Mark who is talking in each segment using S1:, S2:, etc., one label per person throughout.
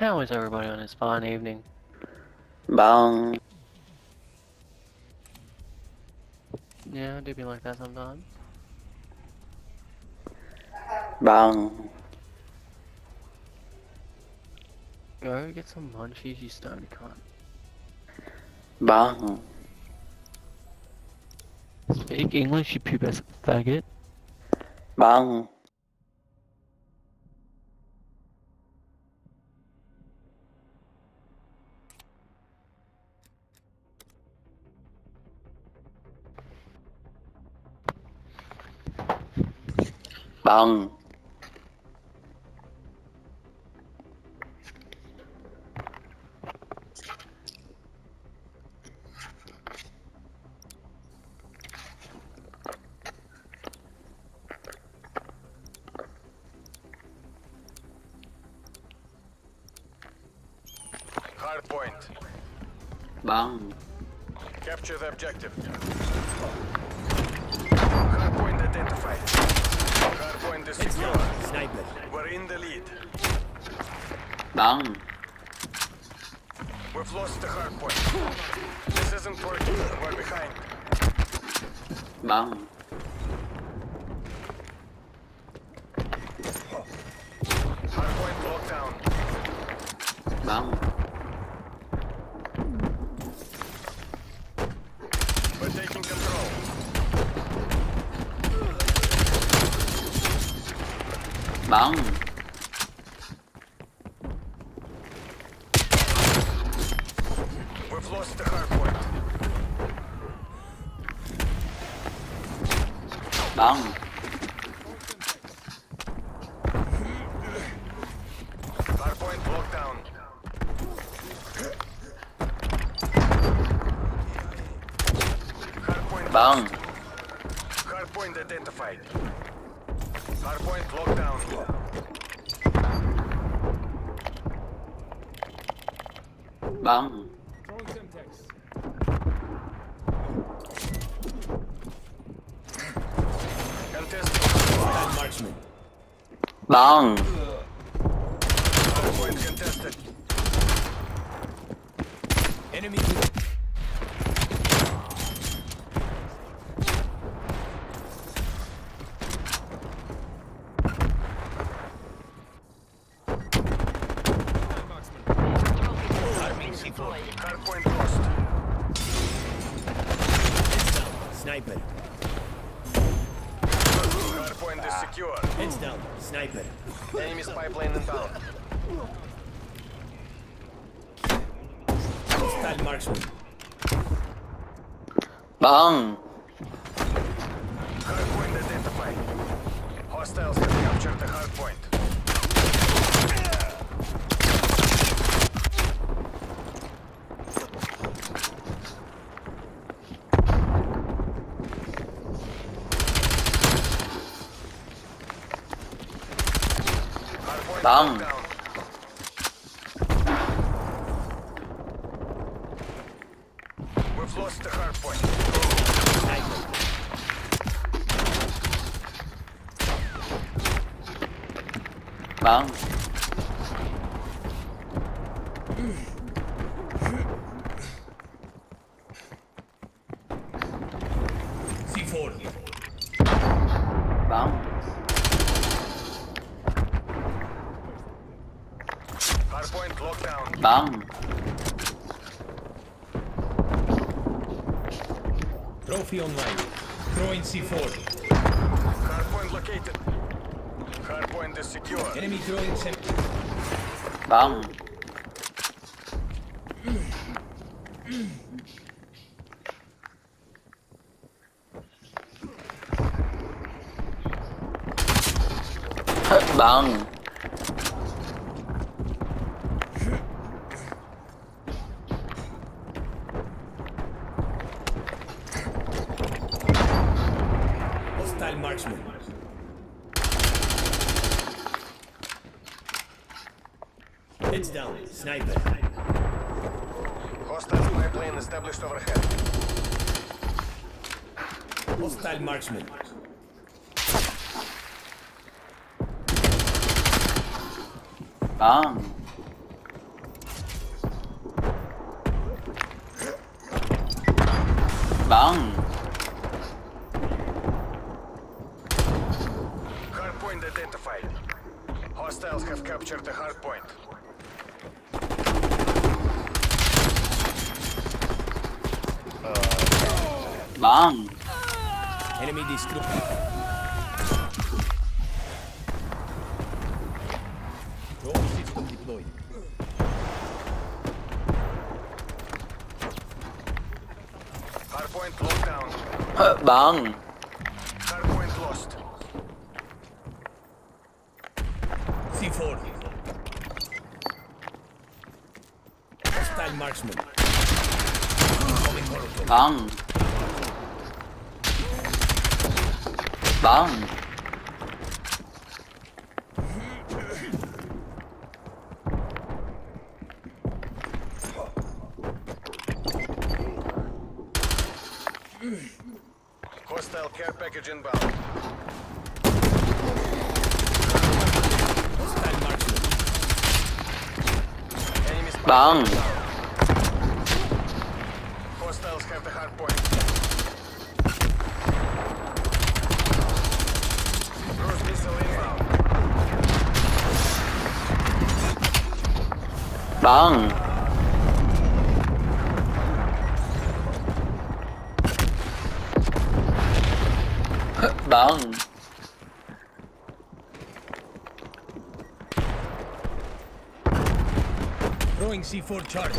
S1: How is everybody on this fine evening?
S2: Bong.
S1: Yeah, I do be like that sometimes.
S2: Bong.
S1: Go get some munchies, you stone cunt.
S2: Bong.
S1: Speak English, you pubescent faggot.
S2: Bong. Bong.
S3: Hard point.
S2: Bong.
S3: Capture the objective. Hard point identified. Hard point is secure.
S4: Sniper.
S3: We're in the lead.
S2: Bong.
S3: We've lost the hard point. This isn't working. We're behind.
S2: Bong.
S3: Hard point locked down.
S2: Bong.
S3: We're taking control.
S2: Bong.
S3: We've lost the hard point.
S2: Bong.
S3: Hard point locked down. Hard point
S2: Bong.
S3: Hard point identified. Hard point locked down.
S2: Bong.
S3: Contested.
S4: Marksman.
S2: Bong.
S3: Hard point contested.
S4: Enemy.
S3: Hard point lost.
S4: Sniper.
S3: Hard point is secure.
S4: Heads down. Sniper.
S3: Enemy spy plane inbound.
S4: Hostile marksman.
S2: Bong.
S3: Hard point identified. Hostiles have captured the hard
S2: Bang.
S3: We've lost the hard point.
S4: C4.
S2: Bong.
S3: Hard point locked down.
S2: Bong.
S4: Trophy online. Throwing C4.
S3: Hard point located. Hard point is secure.
S4: Enemy throwing sem.
S2: Bong. Bong.
S4: Hostile marksman.
S2: Bang. Bang.
S3: Hardpoint identified. Hostiles have captured the hardpoint. point.
S2: Bang.
S4: Enemy destroyed. Drone system deployed.
S3: Hardpoint locked down.
S2: Bang.
S3: Hardpoint lost.
S4: C4. Hostile marksman.
S2: Bang. Bang.
S3: Hostile care package inbound.
S4: Hostile.
S3: Enemy spy
S2: Bang.
S3: Hostiles have the hardpoint. Cruise missile inbound.
S2: Bang. Bang.
S4: Throwing C4 charge.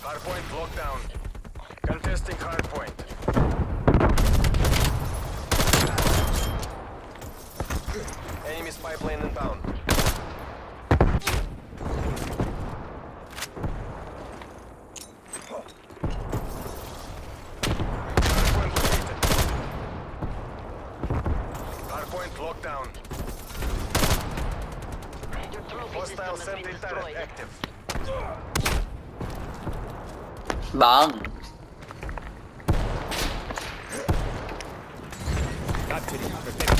S3: Hardpoint locked down. Contesting hardpoint. Enemy spy plane inbound. Hardpoint located. Hardpoint locked down. Hostile sentry turret active.
S2: Bang.
S4: Capturing.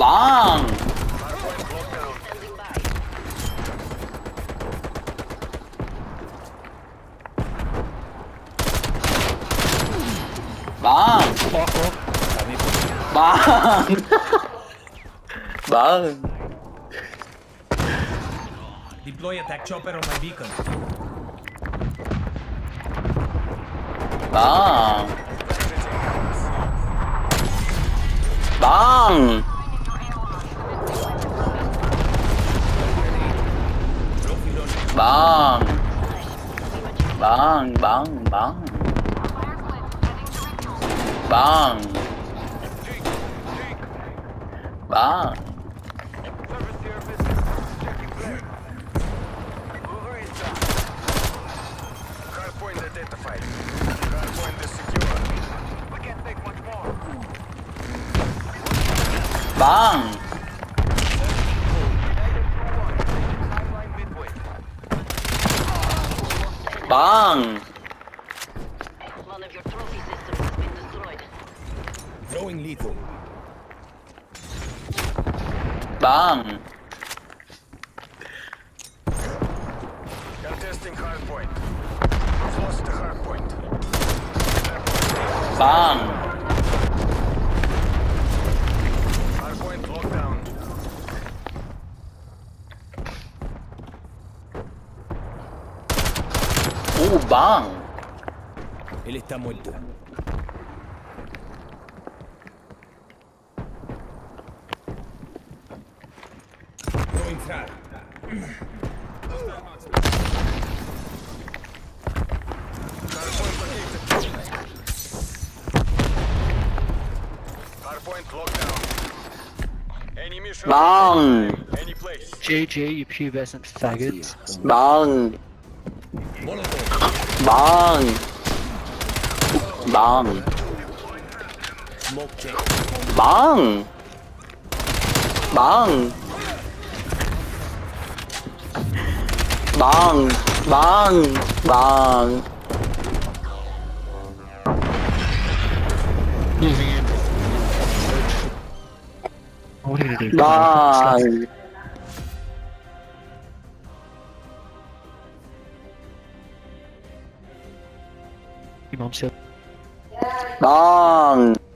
S3: Down.
S2: Bang. Bang. Bang.
S4: Deploy attack chopper on my beacon.
S2: Bang. Bang.
S3: Secure. We can't take much more.
S2: Bang. Bang.
S5: One of your trophy systems has been destroyed.
S4: Throwing lethal.
S2: Bang.
S3: Contesting hardpoint. We've lost the hardpoint.
S2: Bang. O Ban?
S4: Ele está
S3: morto. Vou entrar.
S2: Bang!
S1: JJ, you pubescent faggot.
S2: Bang!
S4: Molotov.
S2: Bang! Bang!
S4: Smoke check.
S2: Bang! Bang! Bang! Bang! Bang!
S1: Moving